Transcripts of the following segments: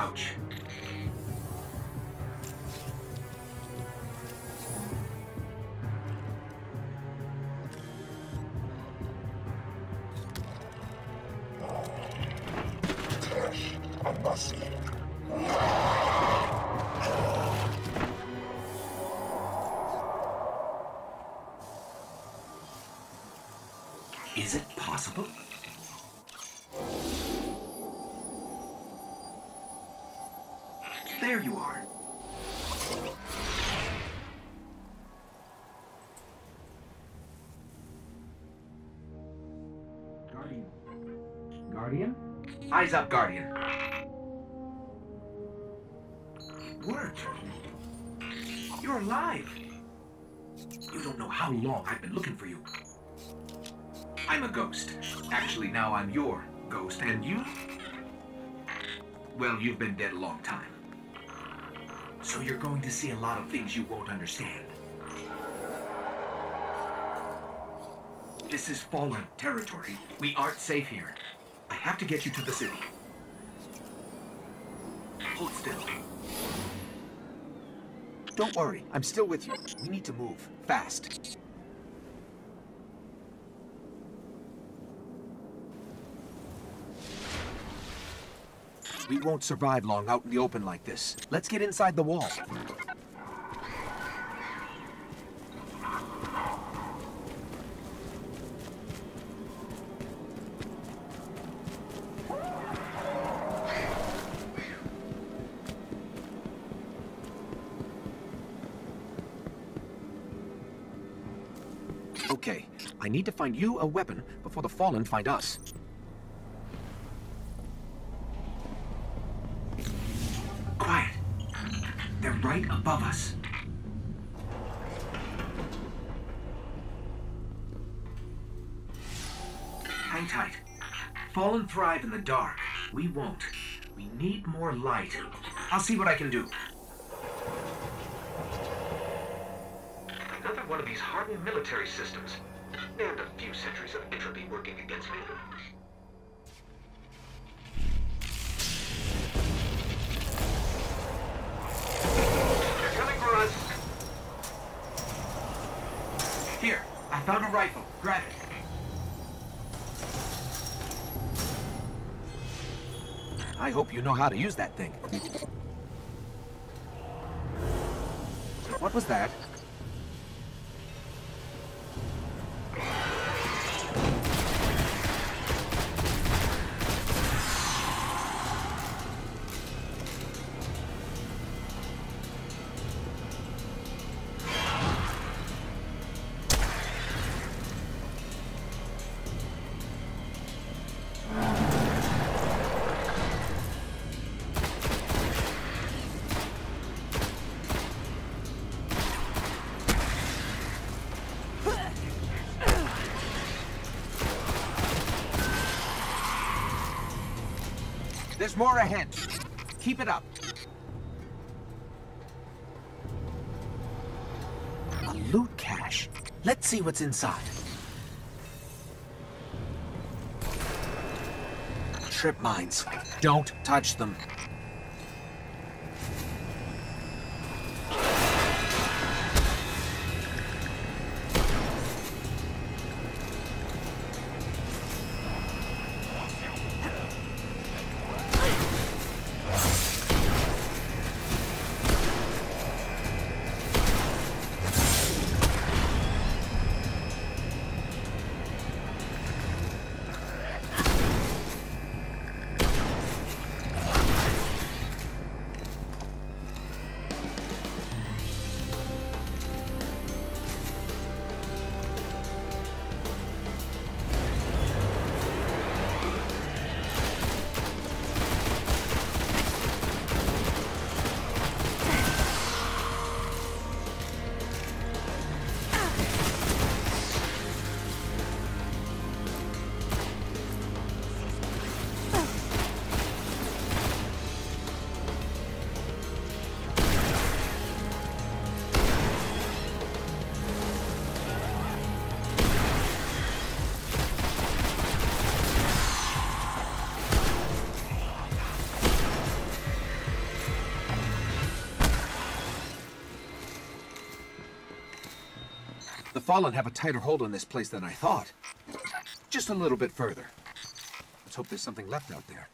Ouch. Is it possible? Guardian. Guardian? Eyes up, Guardian. It. You're alive. You don't know how long I've been looking for you. I'm a ghost. Actually, now I'm your ghost, and you? Well, you've been dead a long time. So you're going to see a lot of things you won't understand. This is fallen territory. We aren't safe here. I have to get you to the city. Hold still. Don't worry, I'm still with you. We need to move, fast. We won't survive long out in the open like this. Let's get inside the wall. Okay, I need to find you a weapon before the Fallen find us. Quiet. They're right above us. Hang tight. Fallen thrive in the dark. We won't. We need more light. I'll see what I can do. One of these hardened military systems. And a few centuries of entropy working against me. They're coming for us. Here, I found a rifle. Grab it. I hope you know how to use that thing. What was that? There's more ahead. Keep it up. A loot cache. Let's see what's inside. Trip mines. Don't touch them. The Fallen have a tighter hold on this place than I thought. Just a little bit further. Let's hope there's something left out there.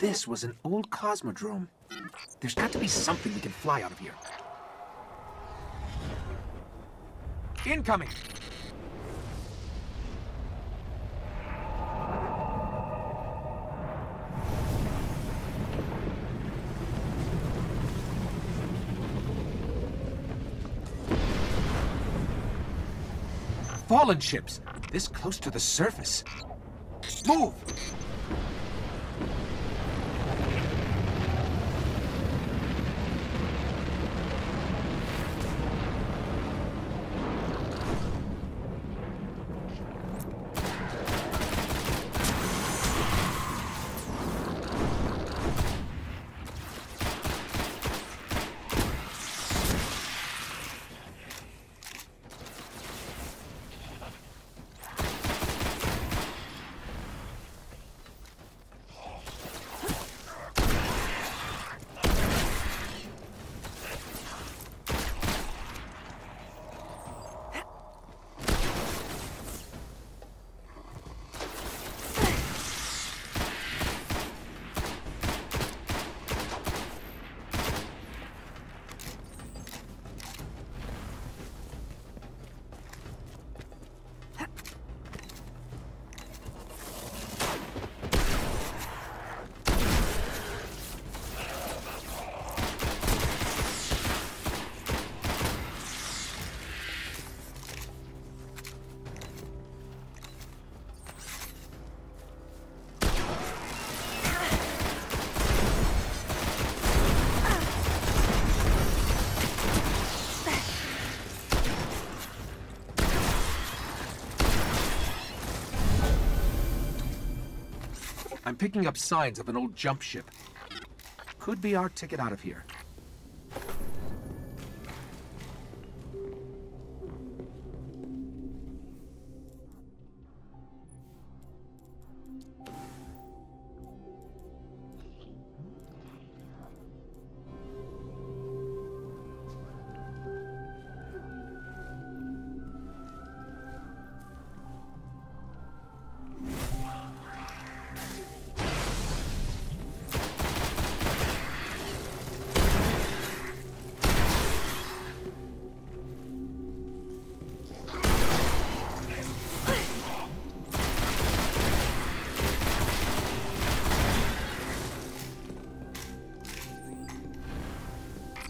This was an old cosmodrome. There's got to be something we can fly out of here. Incoming! Fallen ships, this close to the surface. Move! I'm picking up signs of an old jump ship. Could be our ticket out of here.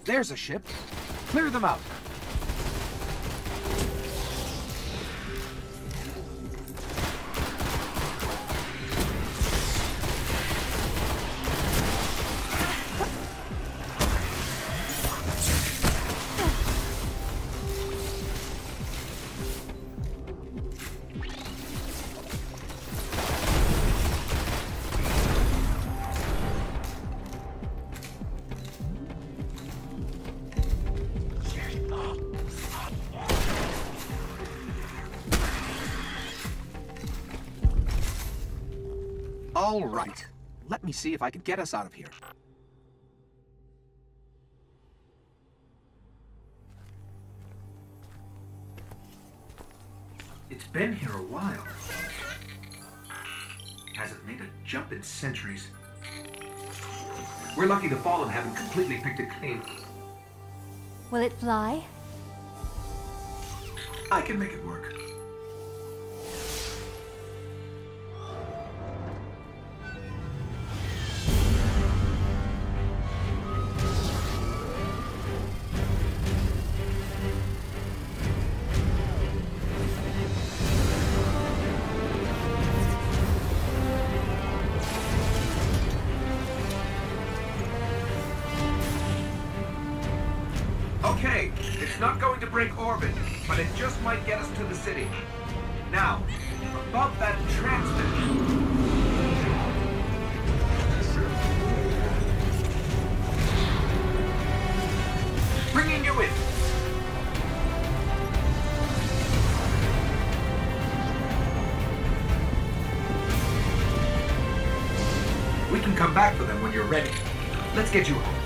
There's a ship. Clear them out. All right. Let me see if I can get us out of here. It's been here a while. Hasn't made a jump in centuries. We're lucky the Fallen haven't completely picked it clean. Will it fly? I can make it work. Not going to break orbit, but it just might get us to the city. Now, above that transmitter... Bringing you in. We can come back for them when you're ready. Let's get you home.